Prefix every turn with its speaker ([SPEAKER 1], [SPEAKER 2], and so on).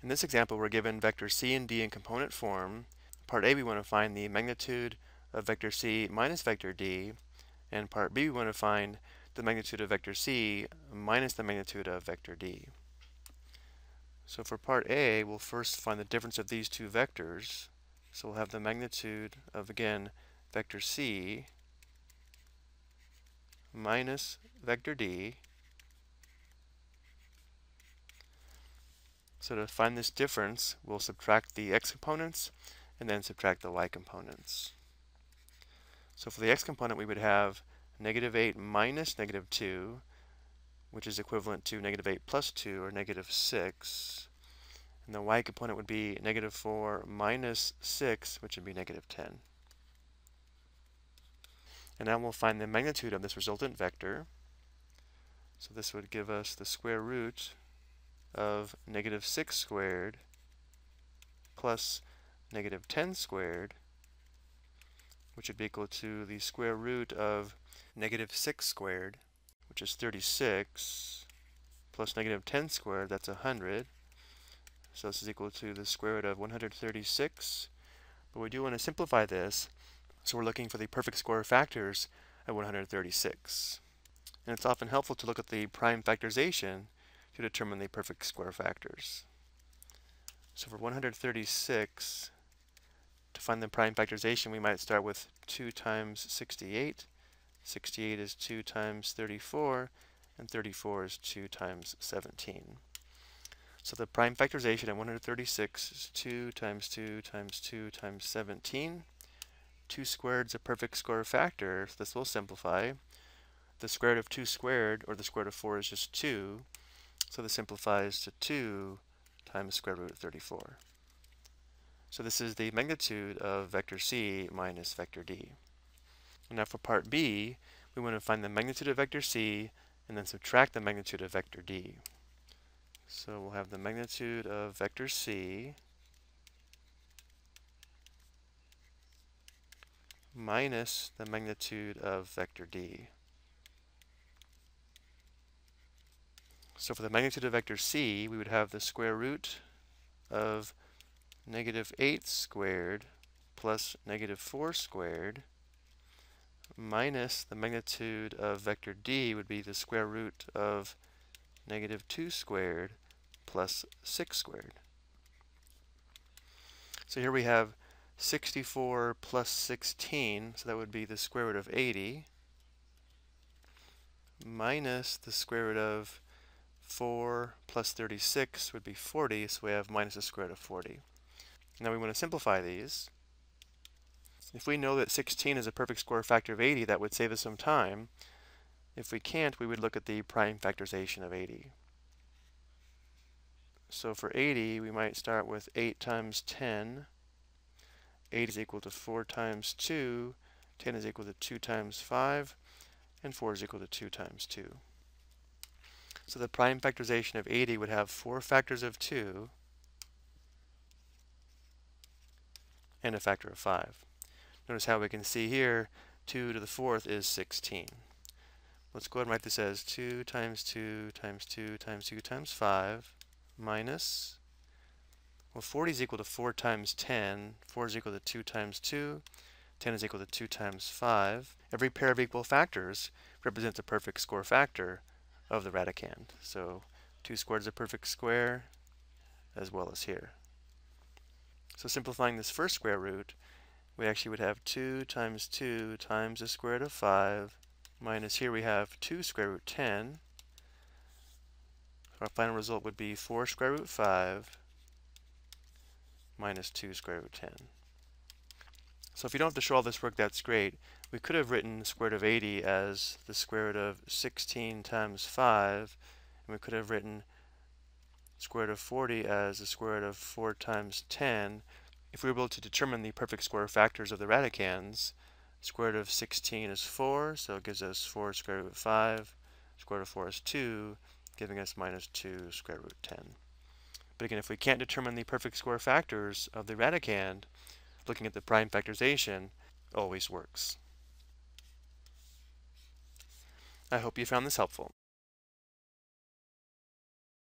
[SPEAKER 1] In this example, we're given vector c and d in component form. Part A, we want to find the magnitude of vector c minus vector d. And part B, we want to find the magnitude of vector c minus the magnitude of vector d. So for part A, we'll first find the difference of these two vectors. So we'll have the magnitude of, again, vector c minus vector d So to find this difference, we'll subtract the x components and then subtract the y components. So for the x component, we would have negative 8 minus negative 2, which is equivalent to negative 8 plus 2, or negative 6. And the y component would be negative 4 minus 6, which would be negative 10. And now we'll find the magnitude of this resultant vector. So this would give us the square root of negative 6 squared plus negative 10 squared, which would be equal to the square root of negative 6 squared, which is 36, plus negative 10 squared, that's 100. So this is equal to the square root of 136. But we do want to simplify this, so we're looking for the perfect square factors at 136. And it's often helpful to look at the prime factorization to determine the perfect square factors. So for 136, to find the prime factorization, we might start with 2 times 68. 68 is 2 times 34, and 34 is 2 times 17. So the prime factorization at 136 is 2 times 2 times 2 times 17. 2 squared is a perfect square factor, so this will simplify. The square root of 2 squared, or the square root of 4, is just 2. So this simplifies to 2 times square root of 34. So this is the magnitude of vector c minus vector d. And now for part b, we want to find the magnitude of vector c and then subtract the magnitude of vector d. So we'll have the magnitude of vector c minus the magnitude of vector d. So for the magnitude of vector c, we would have the square root of negative 8 squared plus negative 4 squared minus the magnitude of vector d would be the square root of negative 2 squared plus 6 squared. So here we have 64 plus 16, so that would be the square root of 80, minus the square root of 4 plus 36 would be 40, so we have minus the square root of 40. Now we want to simplify these. If we know that 16 is a perfect square factor of 80, that would save us some time. If we can't, we would look at the prime factorization of 80. So for 80, we might start with 8 times 10. 8 is equal to 4 times 2. 10 is equal to 2 times 5. And 4 is equal to 2 times 2. So the prime factorization of 80 would have four factors of 2 and a factor of 5. Notice how we can see here 2 to the fourth is 16. Let's go ahead and write this as 2 times 2 times 2 times 2 times 5 minus, well 40 is equal to 4 times 10, 4 is equal to 2 times 2, 10 is equal to 2 times 5. Every pair of equal factors represents a perfect square factor of the radicand. So 2 squared is a perfect square, as well as here. So simplifying this first square root, we actually would have 2 times 2 times the square root of 5, minus here we have 2 square root 10. Our final result would be 4 square root 5 minus 2 square root 10. So if you don't have to show all this work, that's great. We could have written the square root of 80 as the square root of 16 times 5, and we could have written square root of 40 as the square root of 4 times 10. If we were able to determine the perfect square factors of the radicands, square root of 16 is 4, so it gives us 4 square root of 5. Square root of 4 is 2, giving us minus 2 square root 10. But again, if we can't determine the perfect square factors of the radicand, looking at the prime factorization always works. I hope you found this helpful.